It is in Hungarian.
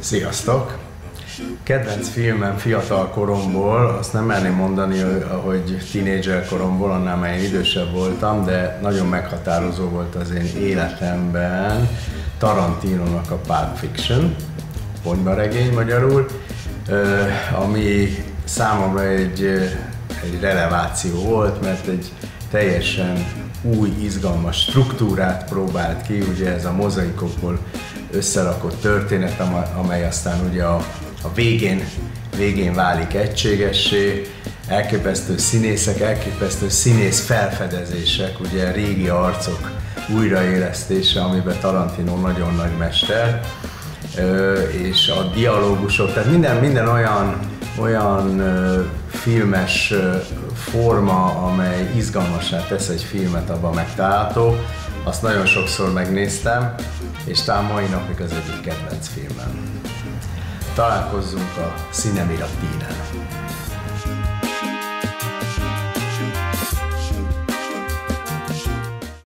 Sziasztok! Kedvenc filmem fiatal koromból, azt nem merném mondani, hogy tínédzser koromból, annál már én idősebb voltam, de nagyon meghatározó volt az én életemben Tarantino-nak a Pulp Fiction, regény magyarul, ami számomra egy, egy releváció volt, mert egy teljesen új, izgalmas struktúrát próbált ki, ugye ez a mozaikokból összerakott történet, amely aztán ugye a, a végén, végén válik egységessé, elképesztő színészek, elképesztő színész felfedezések, ugye régi arcok újraélesztése, amiben Tarantino nagyon nagy mester, és a dialógusok, tehát minden, minden olyan, olyan filmes forma, amely izgalmasá tesz egy filmet, abban megtalálható. Azt nagyon sokszor megnéztem, és talán mai napig az egyik kedvenc filmem. Találkozzunk a Cinemiratinen.